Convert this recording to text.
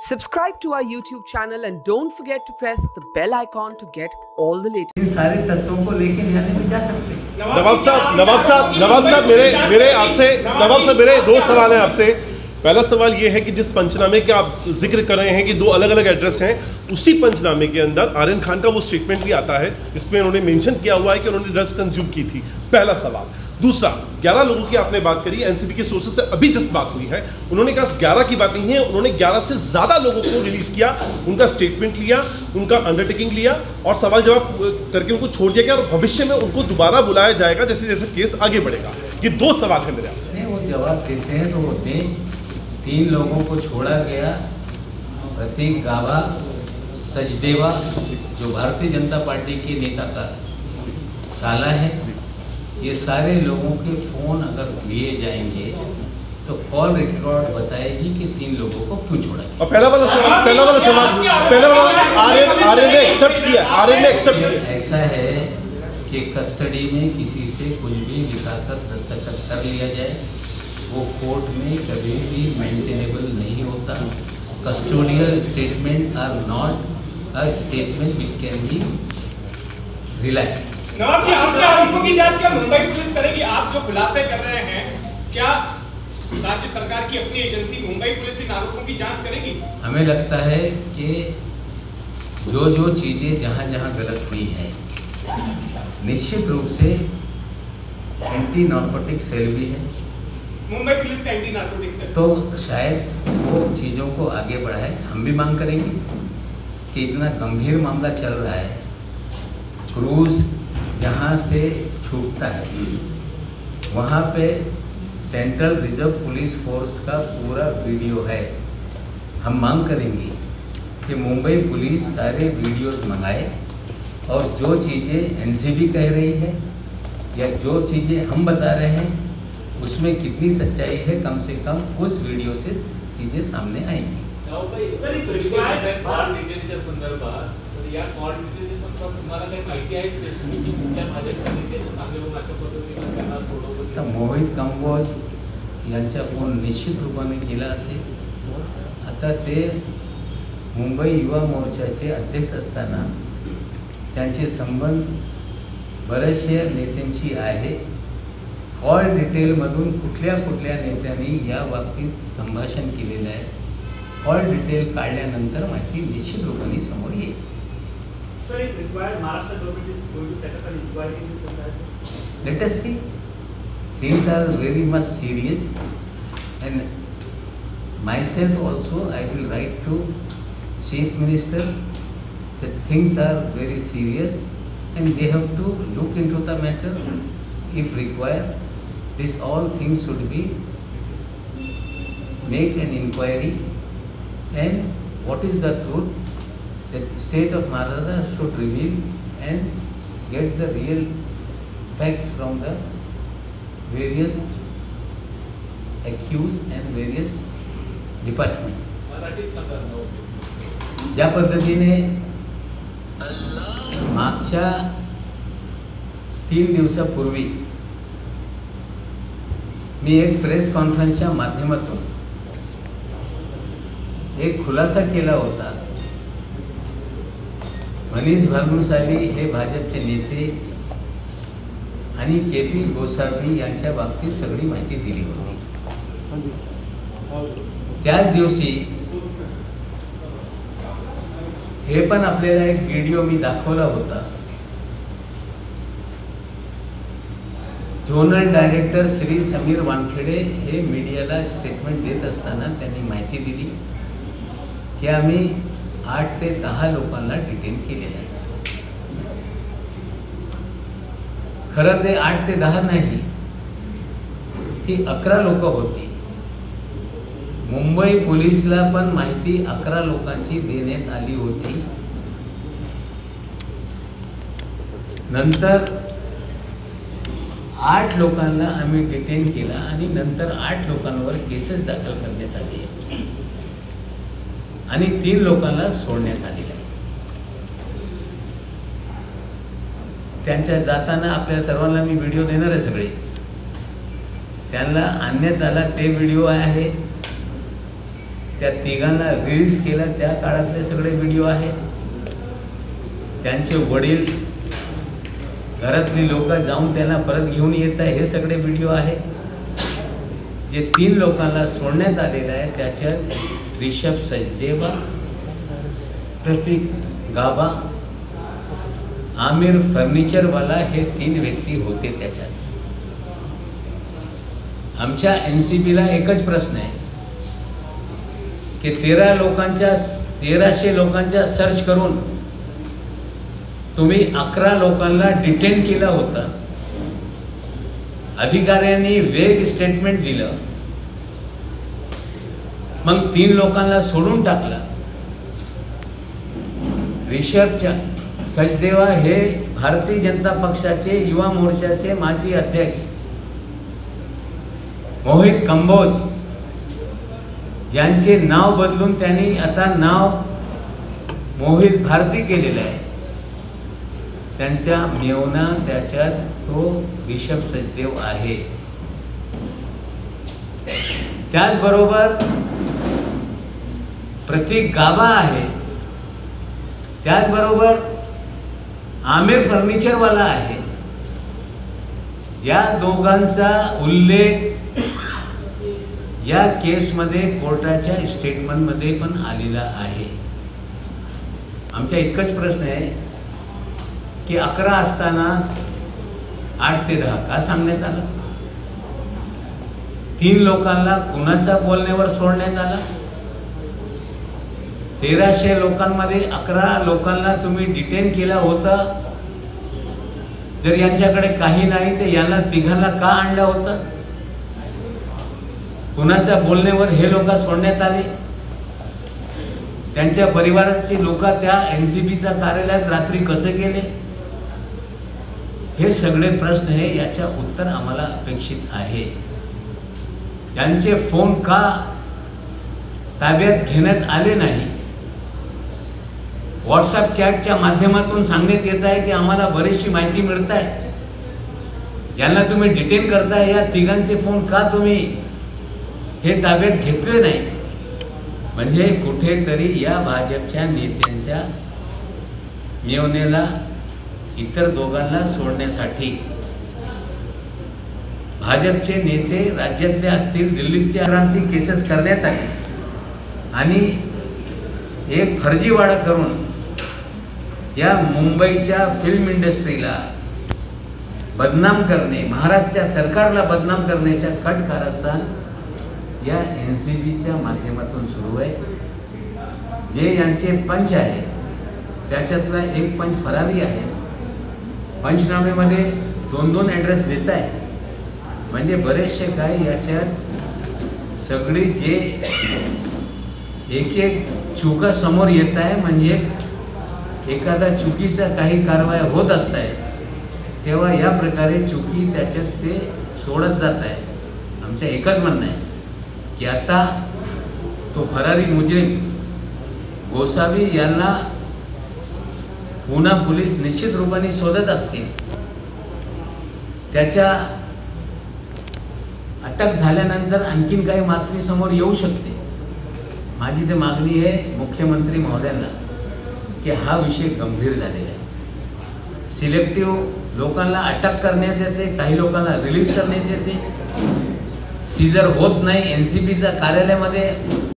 Subscribe to our YouTube channel and don't forget to press the bell icon to get all the latest. In सारे तत्वों को लेके जाने में जा सकते हैं नवाब साहब नवाब साहब नवाब साहब मेरे मेरे आपसे नवाब साहब मेरे दो सवाल हैं आपसे पहला सवाल ये है कि जिस पंचनामे का आप ज़िक्र कर रहे हैं कि दो अलग अलग एड्रेस हैं, उसी पंचनामे के अंदर आर्यन खान का वो स्टेटमेंट भी आता है, जिसमें उन्होंने मेंशन किया हुआ है कि उन्होंने ड्रग्स कंज्यूम की थी। पहला सवाल। दूसरा 11 लोगों की आपने बात करी एनसीबी के सोर्सेज से अभी जस्ट बात हुई है। उन्होंने कहा 11 की बात नहीं है, उन्होंने 11 से ज़्यादा लोगों को रिलीज़ किया, उनका स्टेटमेंट लिया, उनका अंडरटेकिंग लिया और सवाल जवाब करके उनको छोड़ दिया गया और भविष्य में उनको दोबारा बुलाया जाएगा जैसे जैसे केस आगे बढ़ेगा। ये दो सवाल है मेरे आपसे। जवाब देते हैं तो वो दें तीन लोगों को छोड़ा गया प्रतीक गावा सचदेवा जो भारतीय जनता पार्टी के नेता का साला है। ये सारे लोगों के फ़ोन अगर लिए जाएँगे तो कॉल रिकॉर्ड बताएगी कि तीन लोगों को क्यों छोड़ा गया। और पहला वाला सवाल पहला वाला सवाल पहला वाला आर्यन आर्यन ने एक्सेप्ट किया आर्यन ने एक्सेप्ट किया। ऐसा है कि कस्टडी में किसी से कुछ भी लिखाकर दस्तखत कर लिया जाए। वो कोर्ट में कभी भी मेंटेनेबल नहीं होता। Custodial statement are not a statement which can be Nawab ji आपके आरोपों की जाँच क्या? मुंबई पुलिस करेगी आप जो खुलासे कर रहे हैं क्या राज्य सरकार की अपनी एजेंसी मुंबई पुलिस इन आरोपों की जाँच करेगी? हमें लगता है कि जो जो चीज़ें जहाँ जहाँ गलत हुई है निश्चित रूप से एंटी नार्कोटिक सेल भी है। मुंबई पुलिस का एंटी नार्कोटिक्स तो शायद वो चीज़ों को आगे बढ़ाए। हम भी मांग करेंगे कि इतना गंभीर मामला चल रहा है क्रूज जहाँ से छूटता है वहाँ पे सेंट्रल रिज़र्व पुलिस फोर्स का पूरा वीडियो है। हम मांग करेंगे कि मुंबई पुलिस सारे वीडियोस मंगाए और जो चीज़ें एनसीबी कह रही है या जो चीज़ें हम बता रहे हैं उसमें कितनी सच्चाई है कम से कम उस वीडियो से चीज़ें सामने आएंगी। माहिती कंबोज यांचा फोन निश्चित रूपाने केला असेल. आता ते मुंबई युवा मोर्चाचे अध्यक्ष असताना त्यांचे संबंध बऱ्याचशा नेत्यांशी आहे. ऑल डिटेलमधून कुठल्या कुठल्या नेत्यांनी या बाबतीत संभाषण केलेलं आहे ऑल डिटेल काढल्यानंतर माहिती निश्चित रूपाने समोर येईल. Let us see things are very much serious and myself also I will write to chief minister the things are very serious and they have to look into the matter if require This all things should be make an inquiry and what is the truth that state of Maharashtra should reveal and get the real facts from the various accused and various Nawab ज्या पद्धतीने मागच्या तीन दिवसापूर्वी मी एक press कॉन्फरन्सच्या माध्यमातून एक खुलासा केला होता. मनीष भानुशाली हे भाजपचे नेते आणि के पी गोसावी यांच्या बाबतीत सगळी माहिती दिली होती. त्याच दिवशी हे पण आपल्याला एक व्हिडिओ मी दाखवला होता. झोनल डायरेक्टर श्री समीर वानखेडे हे मीडियाला स्टेटमेंट देत असताना त्यांनी माहिती दिली की आम्ही आठ ते दहा लोकांना डिटेन केलेलं आहे. खरं ते आठ ते दहा नाही ती अकरा लोक होती. मुंबई पोलीसला पण माहिती अकरा लोकांची देण्यात आली होती. नंतर आठ लोकांना आम्ही डिटेन केला आणि नंतर आठ लोकांवर केसेस दाखल करण्यात आले. आणि तीन लोकांना सोडण्यात आलेलं. आहे त्यांच्या जाताना आपल्या सर्वांना मी व्हिडिओ देणार आहे सगळे. त्यांना आणण्यात आला ते व्हिडिओ आहे. त्या तिघांना रिलीज केला त्या काळातले सगळे व्हिडिओ आहेत त्यांचे वडील घरातली लोक जाऊन त्यांना परत घेऊन येत आहे. हे सगळे व्हिडिओ आहे. जे तीन लोकांना सोडण्यात आलेलं आहे त्याच्यात रिषभ सचदेवा प्रतीक गाबा आमिर फर्निचरवाला हे तीन व्यक्ती होते त्याच्यात. आमच्या एन सी बीला एकच प्रश्न आहे की तेरा लोकांच्या तेराशे लोकांच्या सर्च करून तुम्ही अकरा लोकांना डिटेन केलं होतं. अधिकाऱ्यांनी वेग स्टेटमेंट दिलं. मग तीन लोकांना सोडून टाकलं. रिषभच्या सचदेवा हे भारतीय जनता पक्षाचे युवा मोर्चाचे माजी अध्यक्ष. मोहित कंबोज यांचे नाव बदलून त्यांनी आता नाव मोहित भारती केलेलं आहे. त्यांचा मेवना त्याच्यात तो रिषभ सचदेव आहे. त्याचबरोबर प्रतीक गाबा आहे. त्याचबरोबर आमिर फर्निचरवाला आहे. या दोघांचा उल्लेख या केसमध्ये कोर्टाच्या स्टेटमेंटमध्ये पण आलेला आहे. आमचा इतकंच प्रश्न आहे की अकरा असताना आठ ते दहा. का सांगण्यात आलं? तीन लोकांना कुणाच्या बोलण्यावर सोडण्यात आलं? तेराशे लोकांमध्ये अकरा लोकांना तुम्ही डिटेन केला होता? जर यांच्याकडे काही नाही तर यांना तिघांना का आणलं होतं? कुणाच्या बोलण्यावर हे लोक सोडण्यात आले? त्यांच्या परिवाराची लोक त्या एन सी बीच्या कार्यालयात रात्री कसे गेले? हे सगळे प्रश्न हे याच्या उत्तर आम्हाला अपेक्षित आहे. त्यांचे फोन का ताब्यात घेण्यात आले नाही? व्हॉट्सअप चॅटच्या माध्यमातून सांगण्यात येत आहे की आम्हाला बरीचशी माहिती मिळत आहे ज्यांना तुम्ही डिटेन करताय या तिघांचे फोन का तुम्ही हे ताब्यात घेतले नाही? म्हणजे कुठेतरी या भाजपच्या नेत्यांच्या मेवनेला इतर दोघांना सोडण्यासाठी. भाजपचे नेते राज्यातले असतील दिल्लीचे आरामची केसेस करण्यात आली. आणि एक फर्जीवाडा करून या मुंबईच्या फिल्म इंडस्ट्रीला बदनाम करणे महाराष्ट्र सरकारला बदनाम करण्याच्या कट कारस्थान या एन सी बीच्या माध्यमातून सुरू आहे. जे यांचे पंच आहे त्याच्यातला एक पंच फरारी आहे. पंचनामेमध्ये दोन दोन ॲड्रेस देत आहे म्हणजे बरेचसे काय याच्यात सगळी जे एक एक चुका समोर येत आहे म्हणजे एखादा चुकीचा काही कारवाया होत असत आहे तेव्हा या प्रकारे चुकी त्याच्यात ते सोडत जात आहे आमचं एकच म्हणणं आहे की आता तो फरारी मुजरिम गोसावी यांना पुन्हा पोलीस निश्चित रूपाने शोधत असतील. त्याच्या अटक झाल्यानंतर आणखीन काही बातमी समोर येऊ शकते. माझी ते मागणी आहे मुख्यमंत्री महोदयांना की हा विषय गंभीर झालेला आहे. सिलेक्टिव्ह लोकांना अटक करण्यात येते काही लोकांना रिलीज करण्यात येते. सीजर होत नाही एन सी पीच्या कार्यालयामध्ये